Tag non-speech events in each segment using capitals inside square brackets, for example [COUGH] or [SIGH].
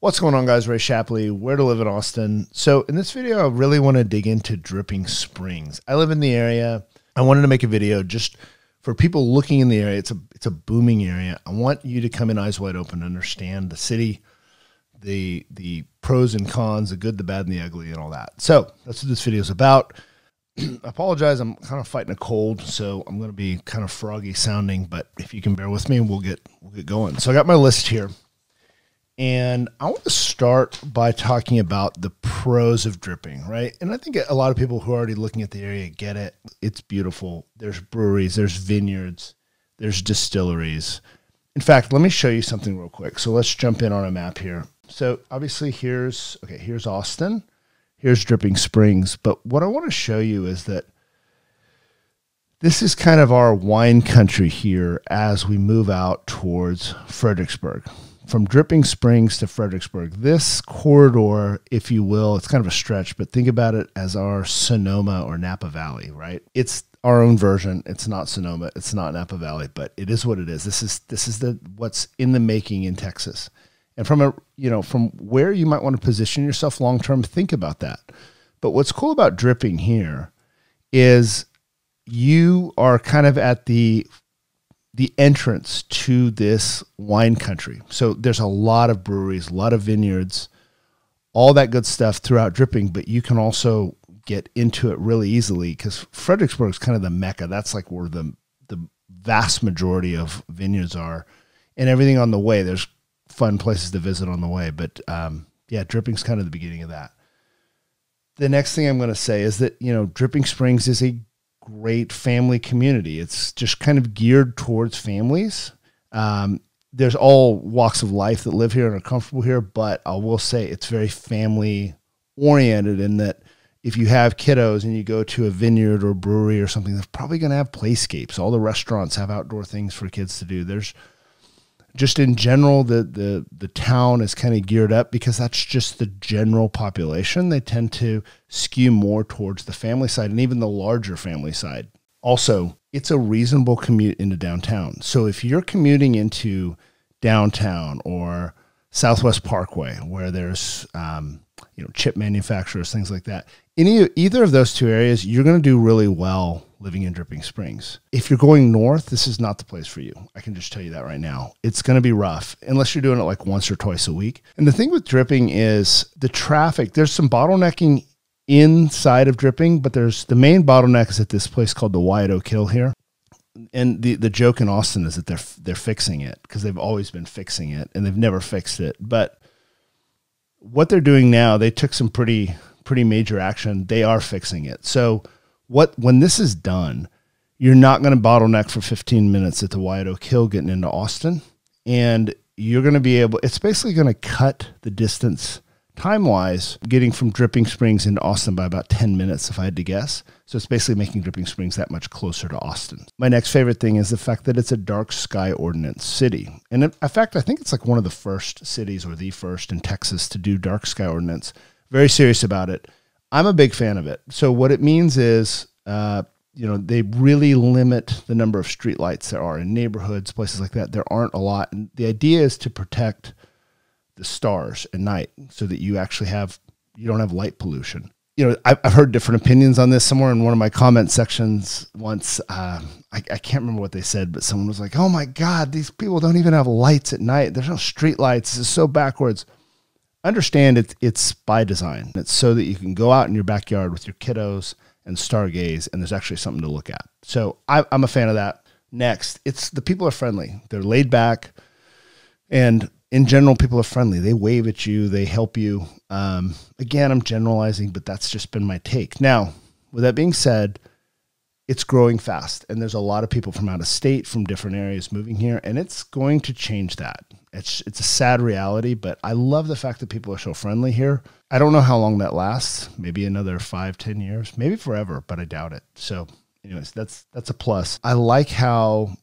What's going on, guys? Ray Shapley, where to live in Austin. So, in this video, I really want to dig into Dripping Springs. I live in the area. I wanted to make a video just for people looking in the area. It's a it's a booming area. I want you to come in eyes wide open, understand the city, the the pros and cons, the good, the bad, and the ugly, and all that. So that's what this video is about. [CLEARS THROAT] I apologize. I'm kind of fighting a cold, so I'm going to be kind of froggy sounding. But if you can bear with me, we'll get we'll get going. So I got my list here. And I want to start by talking about the pros of dripping, right? And I think a lot of people who are already looking at the area get it. It's beautiful. There's breweries, there's vineyards, there's distilleries. In fact, let me show you something real quick. So let's jump in on a map here. So obviously here's okay, here's Austin. Here's Dripping Springs, but what I want to show you is that this is kind of our wine country here as we move out towards Fredericksburg from Dripping Springs to Fredericksburg. This corridor, if you will, it's kind of a stretch, but think about it as our Sonoma or Napa Valley, right? It's our own version. It's not Sonoma, it's not Napa Valley, but it is what it is. This is this is the what's in the making in Texas. And from a you know, from where you might want to position yourself long term, think about that. But what's cool about dripping here is you are kind of at the the entrance to this wine country. So there's a lot of breweries, a lot of vineyards, all that good stuff throughout Dripping, but you can also get into it really easily because Fredericksburg is kind of the mecca. That's like where the the vast majority of vineyards are, and everything on the way. There's fun places to visit on the way, but um, yeah, Dripping's kind of the beginning of that. The next thing I'm going to say is that you know Dripping Springs is a great family community. It's just kind of geared towards families. Um, there's all walks of life that live here and are comfortable here, but I will say it's very family oriented in that if you have kiddos and you go to a vineyard or brewery or something, they're probably going to have playscapes. All the restaurants have outdoor things for kids to do. There's just in general, the the the town is kind of geared up because that's just the general population. They tend to skew more towards the family side and even the larger family side. Also, it's a reasonable commute into downtown. So if you're commuting into downtown or Southwest Parkway, where there's um, you know chip manufacturers, things like that, any either of those two areas, you're going to do really well living in Dripping Springs. If you're going north, this is not the place for you. I can just tell you that right now. It's going to be rough unless you're doing it like once or twice a week. And the thing with Dripping is the traffic. There's some bottlenecking inside of Dripping, but there's the main bottleneck is at this place called the Y at Oak Hill here. And the, the joke in Austin is that they're they're fixing it because they've always been fixing it and they've never fixed it. But what they're doing now, they took some pretty pretty major action. They are fixing it. So what when this is done, you're not going to bottleneck for 15 minutes at the Y at Oak Hill getting into Austin, and you're going to be able. It's basically going to cut the distance time wise, getting from Dripping Springs into Austin by about 10 minutes, if I had to guess. So it's basically making Dripping Springs that much closer to Austin. My next favorite thing is the fact that it's a dark sky ordinance city. And in fact, I think it's like one of the first cities or the first in Texas to do dark sky ordinance. Very serious about it. I'm a big fan of it. So what it means is, uh, you know, they really limit the number of streetlights there are in neighborhoods, places like that. There aren't a lot, and the idea is to protect the stars at night so that you actually have you don't have light pollution. You know, I've, heard different opinions on this. Somewhere in one of my comment sections once, uh, I, I can't remember what they said, but someone was like, "Oh my God, these people don't even have lights at night. There's no street lights. This is so backwards." understand it's it's by design. It's so that you can go out in your backyard with your kiddos and stargaze, and there's actually something to look at. So I, I'm a fan of that. Next, it's the people are friendly. They're laid back, and in general, people are friendly. They wave at you. They help you. Um, again, I'm generalizing, but that's just been my take. Now, with that being said, it's growing fast, and there's a lot of people from out of state, from different areas moving here, and it's going to change that. It's it's a sad reality, but I love the fact that people are so friendly here. I don't know how long that lasts. Maybe another five, ten years, maybe forever, but I doubt it. So, anyways, that's that's a plus. I like how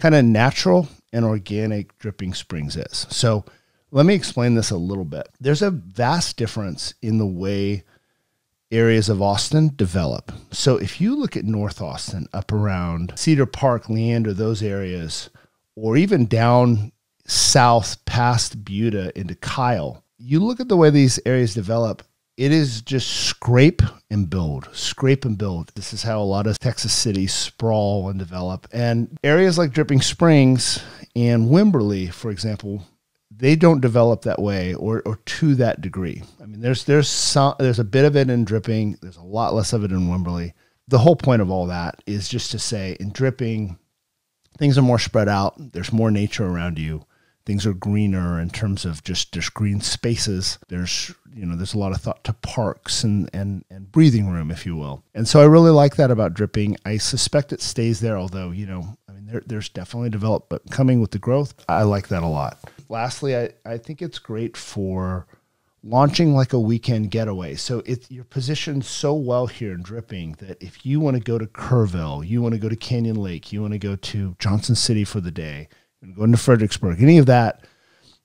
kind of natural and organic Dripping Springs is. So, let me explain this a little bit. There's a vast difference in the way areas of Austin develop. So if you look at North Austin, up around Cedar Park, Leander, those areas, or even down south past Buda into Kyle, you look at the way these areas develop, it is just scrape and build, scrape and build. This is how a lot of Texas cities sprawl and develop. And areas like Dripping Springs and Wimberley, for example, they don't develop that way or, or to that degree. I mean, there's there's some there's a bit of it in dripping. There's a lot less of it in Wimberley. The whole point of all that is just to say in dripping, things are more spread out. There's more nature around you. Things are greener in terms of just there's green spaces. There's you know there's a lot of thought to parks and and and breathing room, if you will. And so I really like that about dripping. I suspect it stays there, although you know I mean there, there's definitely developed, but coming with the growth, I like that a lot lastly, I, I think it's great for launching like a weekend getaway. So it's you're positioned so well here in Dripping that if you want to go to Kerrville, you want to go to Canyon Lake, you want to go to Johnson City for the day, and go into Fredericksburg, any of that,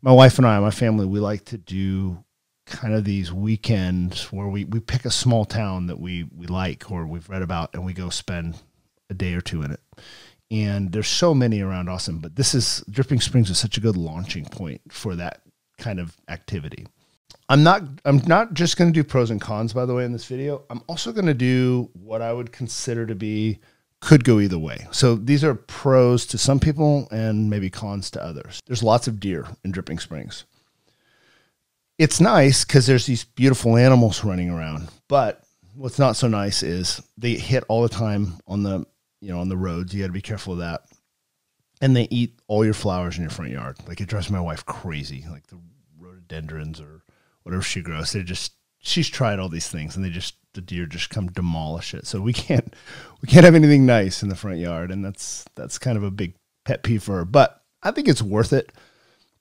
my wife and I, my family, we like to do kind of these weekends where we, we pick a small town that we, we like or we've read about and we go spend a day or two in it and there's so many around Austin, but this is Dripping Springs is such a good launching point for that kind of activity. I'm not I'm not just going to do pros and cons by the way in this video. I'm also going to do what I would consider to be could go either way. So these are pros to some people and maybe cons to others. There's lots of deer in Dripping Springs. It's nice cuz there's these beautiful animals running around, but what's not so nice is they hit all the time on the you know, on the roads. You got to be careful of that. And they eat all your flowers in your front yard. Like it drives my wife crazy. Like the rhododendrons or whatever she grows. They just she's tried all these things and they just the deer just come demolish it. So we can't [LAUGHS] we can't have anything nice in the front yard, and that's that's kind of a big pet peeve for her. But I think it's worth it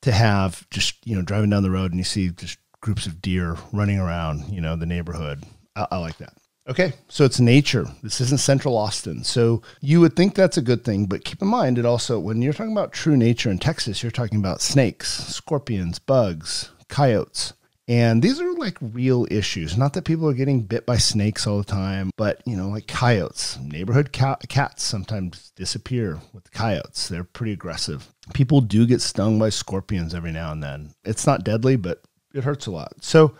to have just you know driving down the road and you see just groups of deer running around you know the neighborhood. I, I like that. Okay, so it's nature. This isn't central Austin. So you would think that's a good thing, but keep in mind it also, when you're talking about true nature in Texas, you're talking about snakes, scorpions, bugs, coyotes. And these are like real issues. Not that people are getting bit by snakes all the time, but you know, like coyotes, neighborhood cats sometimes disappear with coyotes. They're pretty aggressive. People do get stung by scorpions every now and then. It's not deadly, but it hurts a lot. So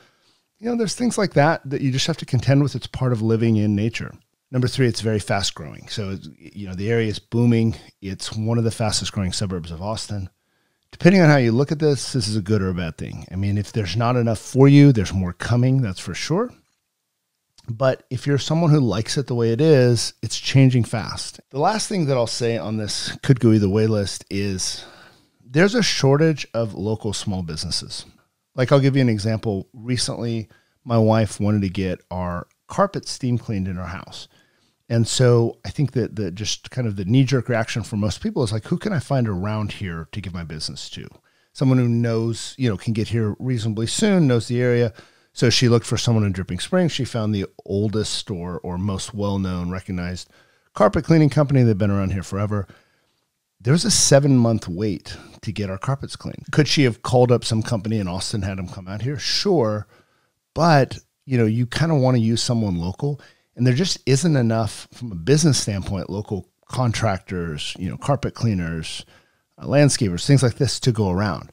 you know, there's things like that that you just have to contend with. It's part of living in nature. Number three, it's very fast growing. So, you know, the area is booming. It's one of the fastest growing suburbs of Austin. Depending on how you look at this, this is a good or a bad thing. I mean, if there's not enough for you, there's more coming, that's for sure. But if you're someone who likes it the way it is, it's changing fast. The last thing that I'll say on this could go either way list is there's a shortage of local small businesses. Like I'll give you an example. Recently, my wife wanted to get our carpet steam cleaned in our house. And so I think that the just kind of the knee jerk reaction for most people is like, who can I find around here to give my business to? Someone who knows, you know, can get here reasonably soon, knows the area. So she looked for someone in Dripping Springs. She found the oldest store or most well known, recognized carpet cleaning company. They've been around here forever. There's a seven month wait to get our carpets cleaned. Could she have called up some company in Austin, had them come out here? Sure. But, you know, you kind of want to use someone local. And there just isn't enough from a business standpoint, local contractors, you know, carpet cleaners, uh, landscapers, things like this to go around.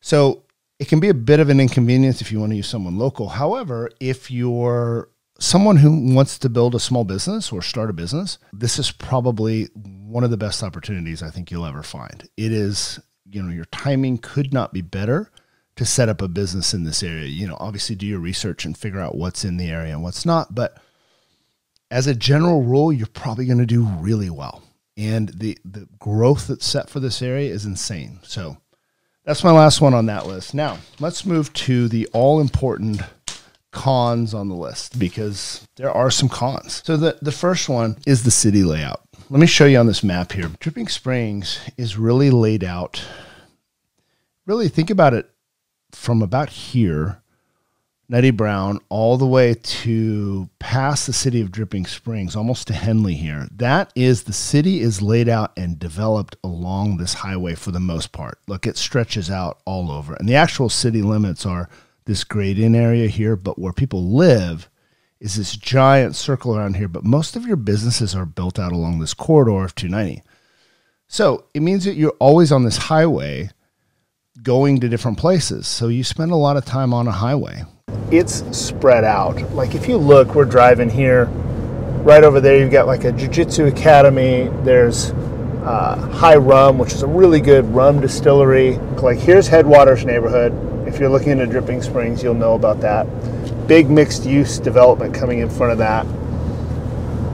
So it can be a bit of an inconvenience if you want to use someone local. However, if you're someone who wants to build a small business or start a business, this is probably one of the best opportunities I think you'll ever find. It is you know your timing could not be better to set up a business in this area. You know, obviously do your research and figure out what's in the area and what's not, but as a general rule, you're probably going to do really well. And the the growth that's set for this area is insane. So that's my last one on that list. Now, let's move to the all important cons on the list because there are some cons. So the, the first one is the city layout. Let me show you on this map here. Dripping Springs is really laid out. Really think about it from about here, Nutty Brown, all the way to past the city of Dripping Springs, almost to Henly here. That is the city is laid out and developed along this highway for the most part. Look, it stretches out all over. And the actual city limits are this grade in area here, but where people live is this giant circle around here, but most of your businesses are built out along this corridor of 290. So it means that you're always on this highway, going to different places. So you spend a lot of time on a highway. It's spread out. Like if you look, we're driving here. Right over there, you've got like a jiu-jitsu academy. There's uh, Hye Rum, which is a really good rum distillery. Like here's Headwaters neighborhood. If you're looking into Dripping Springs, you'll know about that. Big mixed use development coming in front of that.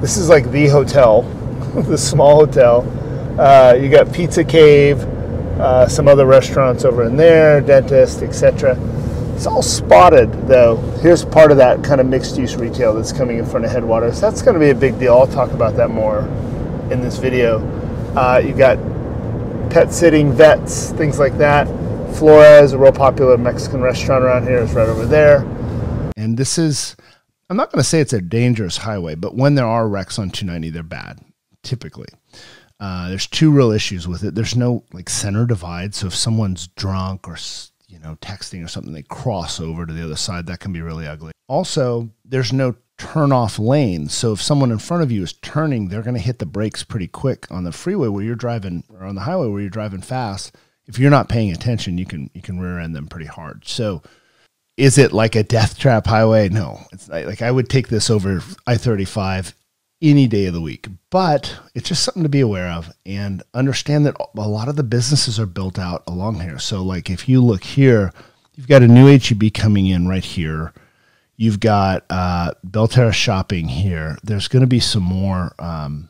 This is like the hotel, [LAUGHS] the small hotel. Uh, you got Pizza Cave, uh, some other restaurants over in there, dentist, etc. It's all spotted though. Here's part of that kind of mixed use retail that's coming in front of Headwaters. That's going to be a big deal. I'll talk about that more in this video. Uh, you got pet sitting, vets, things like that. Flores, a real popular Mexican restaurant around here, is right over there. And this is, I'm not going to say it's a dangerous highway, but when there are wrecks on 290, they're bad, typically. Uh, there's two real issues with it. There's no like center divide. So if someone's drunk or, you know, texting or something, they cross over to the other side. That can be really ugly. Also, there's no turn off lane. So if someone in front of you is turning, they're going to hit the brakes pretty quick on the freeway where you're driving or on the highway where you're driving fast if you're not paying attention, you can you can rear end them pretty hard. So is it like a death trap highway? No, it's like I would take this over I thirty five any day of the week, but it's just something to be aware of and understand that a lot of the businesses are built out along here. So like if you look here, you've got a new HEB coming in right here. You've got uh, Belterra shopping here. There's going to be some more um,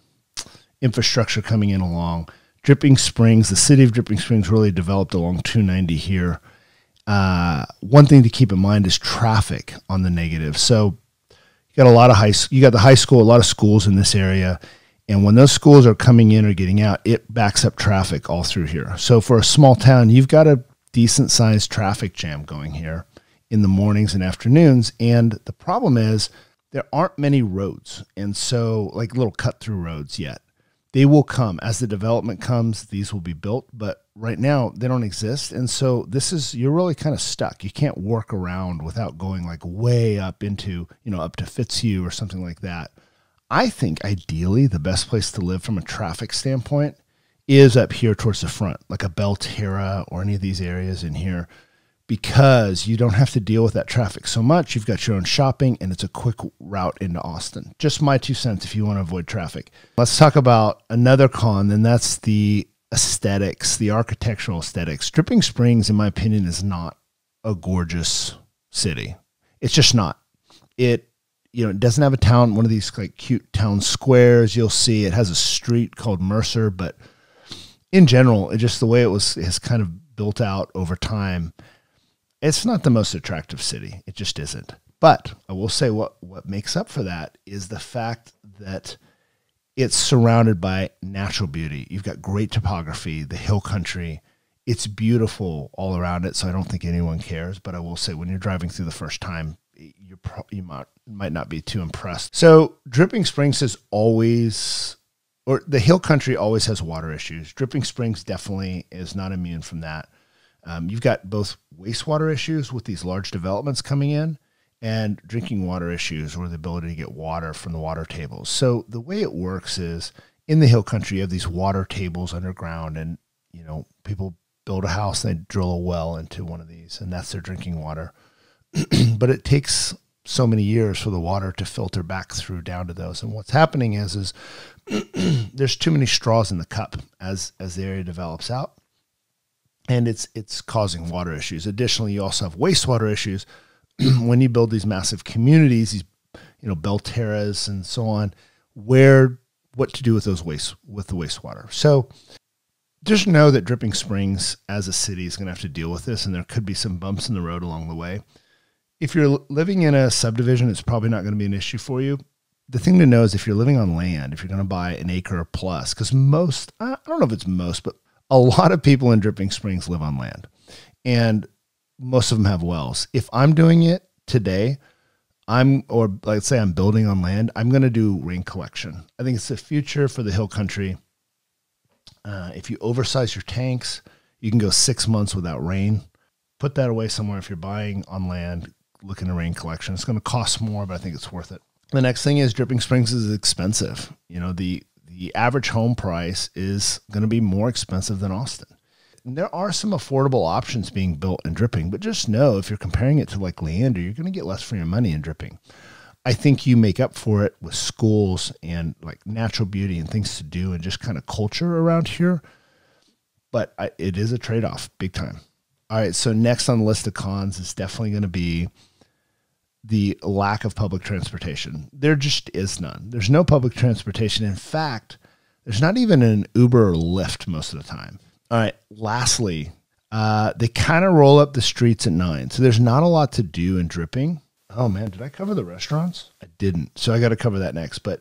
infrastructure coming in along. Dripping Springs, the city of Dripping Springs really developed along 290 here. Uh, one thing to keep in mind is traffic on the negative. So got a lot of high, you got the high school, a lot of schools in this area. And when those schools are coming in or getting out, it backs up traffic all through here. So for a small town, you've got a decent sized traffic jam going here in the mornings and afternoons. And the problem is there aren't many roads. And so, like little cut through roads yet they will come as the development comes these will be built but right now they don't exist and so this is you're really kind of stuck you can't work around without going like way up into you know up to fitzhugh or something like that i think ideally the best place to live from a traffic standpoint is up here towards the front like a belterra or any of these areas in here because you don't have to deal with that traffic so much. You've got your own shopping and it's a quick route into Austin. Just my two cents if you want to avoid traffic. Let's talk about another con, and that's the aesthetics, the architectural aesthetics. Dripping Springs, in my opinion, is not a gorgeous city. It's just not. It you know, it doesn't have a town, one of these like cute town squares you'll see. It has a street called Mercer, but in general, it just the way it was has kind of built out over time it's not the most attractive city. It just isn't. But I will say what what makes up for that is the fact that it's surrounded by natural beauty. You've got great topography, the hill country. It's beautiful all around it, so I don't think anyone cares. But I will say, when you're driving through the first time, you you might might not be too impressed. So Dripping Springs is always, or the hill country always has water issues. Dripping Springs definitely is not immune from that. Um, you've got both wastewater issues with these large developments coming in and drinking water issues or the ability to get water from the water tables. So the way it works is in the hill country, you have these water tables underground and, you know, people build a house and they drill a well into one of these and that's their drinking water. [CLEARS THROAT] but it takes so many years for the water to filter back through down to those. And what's happening is, is [CLEARS THROAT] there's too many straws in the cup as, as the area develops out and it's it's causing water issues. Additionally, you also have wastewater issues [CLEARS THROAT] when you build these massive communities, these you know Belterras and so on, where what to do with those waste with the wastewater. So just know that Dripping Springs as a city is going to have to deal with this, and there could be some bumps in the road along the way. If you're living in a subdivision, it's probably not going to be an issue for you. The thing to know is if you're living on land, if you're going to buy an acre plus, because most, I don't know if it's most, but a lot of people in Dripping Springs live on land, and most of them have wells. If I'm doing it today, I'm or let's say I'm building on land, I'm going to do rain collection. I think it's the future for the hill country. Uh, if you oversize your tanks, you can go six months without rain. Put that away somewhere if you're buying on land, looking at rain collection. It's going to cost more, but I think it's worth it. The next thing is Dripping Springs is expensive. You know the the average home price is going to be more expensive than Austin. There are some affordable options being built in dripping, but just know if you're comparing it to like Leander, you're going to get less for your money in dripping. I think you make up for it with schools and like natural beauty and things to do and just kind of culture around here. But I, it is a trade off, big time. All right. So, next on the list of cons is definitely going to be the lack of public transportation. There just is none. There's no public transportation. In fact, there's not even an Uber or Lyft most of the time. All right. Lastly, uh, they kind of roll up the streets at nine. So there's not a lot to do in dripping. Oh man, did I cover the restaurants? I didn't. So I got to cover that next. But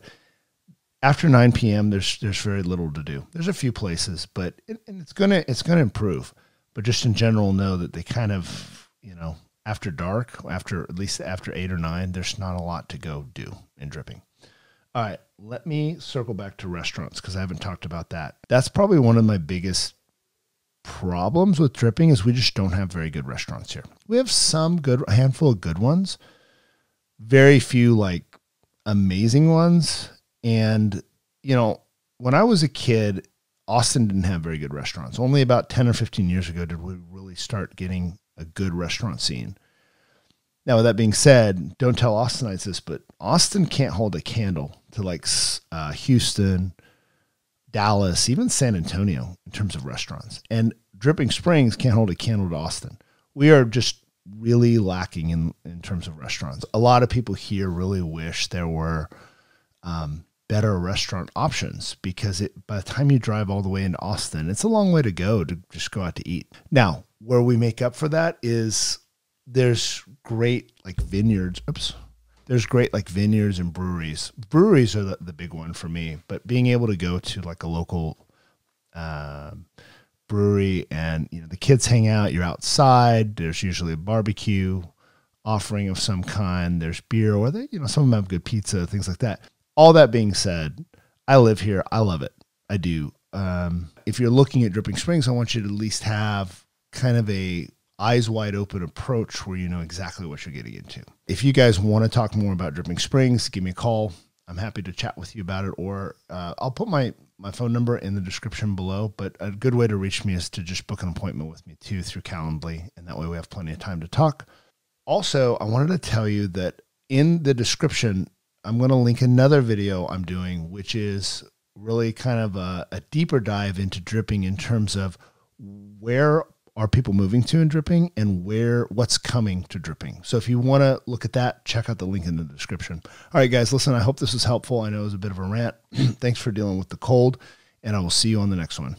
after 9 p.m., there's there's very little to do. There's a few places, but it, and it's gonna it's gonna improve. But just in general, know that they kind of you know after dark, after at least after eight or nine, there's not a lot to go do in dripping. All right, let me circle back to restaurants because I haven't talked about that. That's probably one of my biggest problems with dripping is we just don't have very good restaurants here. We have some good, a handful of good ones, very few like amazing ones. And, you know, when I was a kid, Austin didn't have very good restaurants. Only about 10 or 15 years ago did we really start getting a good restaurant scene. Now, with that being said, don't tell Austinites this, but Austin can't hold a candle to like uh, Houston, Dallas, even San Antonio in terms of restaurants. And Dripping Springs can't hold a candle to Austin. We are just really lacking in, in terms of restaurants. A lot of people here really wish there were um, better restaurant options because it by the time you drive all the way into Austin, it's a long way to go to just go out to eat. Now, where we make up for that is there's great like vineyards. Oops. There's great like vineyards and breweries. Breweries are the, the big one for me, but being able to go to like a local um, brewery and you know the kids hang out you're outside there's usually a barbecue offering of some kind there's beer or they you know some of them have good pizza things like that all that being said i live here i love it i do um, if you're looking at dripping springs i want you to at least have kind of a eyes wide open approach where you know exactly what you're getting into if you guys want to talk more about dripping springs give me a call i'm happy to chat with you about it or uh, i'll put my my phone number in the description below. But a good way to reach me is to just book an appointment with me too through Calendly, and that way we have plenty of time to talk. Also, I wanted to tell you that in the description, I'm going to link another video I'm doing, which is really kind of a, a deeper dive into dripping in terms of where are people moving to in dripping and where what's coming to dripping. So if you want to look at that, check out the link in the description. All right, guys, listen, I hope this was helpful. I know it was a bit of a rant. [CLEARS THROAT] Thanks for dealing with the cold, and I will see you on the next one.